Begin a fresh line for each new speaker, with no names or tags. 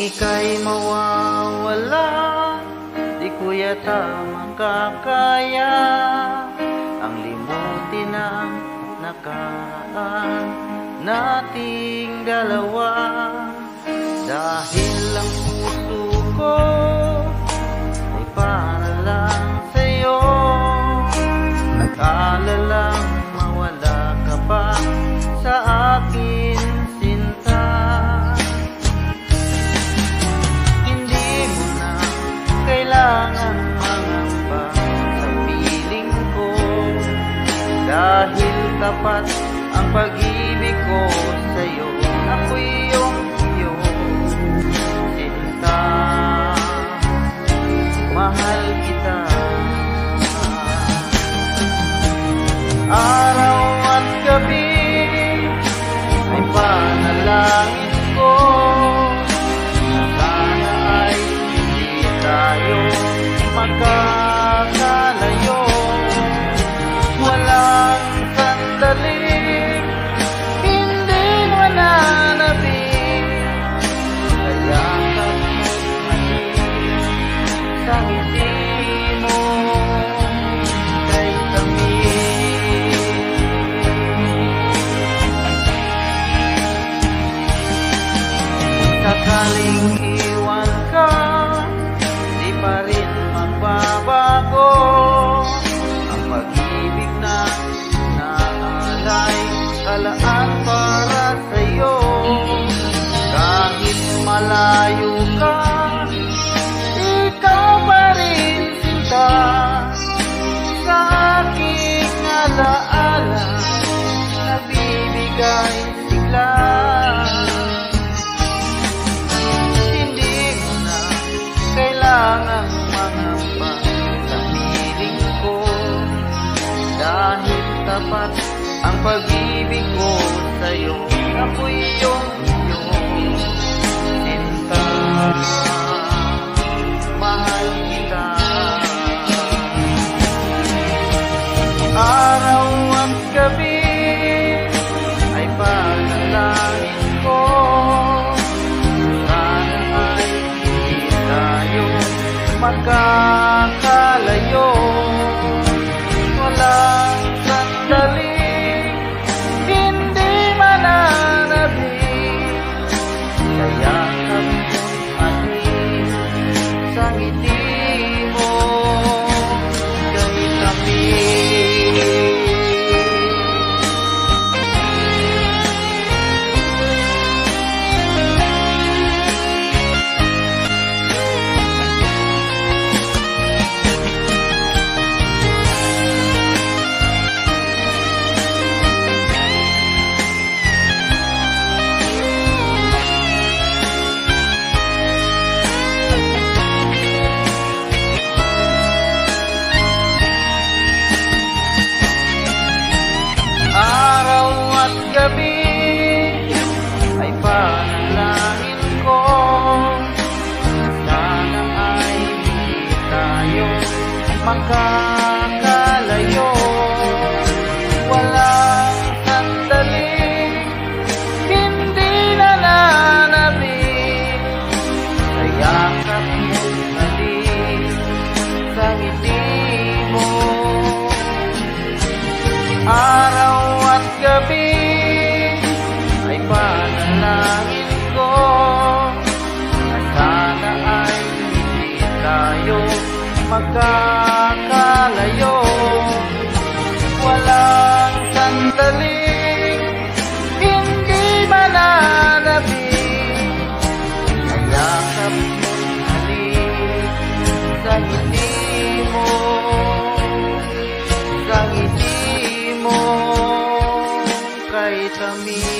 ika'y mawawala Di ko yata makakaya Ang limutin ang nakaraan Nating dalawa. Dahil ang puso ko Ay para lang sa'yo. Nag-aalalang mawala ka pa Sa akin Tapat ang pag-ibig ko sa'yo. Ako'y iyong iyong sinta Mahal kita. Araw at gabi Ay panalangin ko. Na sana ay hindi tayo magkakalayo kailangang mangamba sa piling ko. Dahil tapat ang pag-ibig ko sa'yo Ako'y iyong iyong sinta ay panalangin ko. Sana ay hindi tayo makakalayo magkakalayo. Walang sandaling hindi mananabing Nayakap mo't halik sa ngiti mo. Sa ngiti mo kay tamis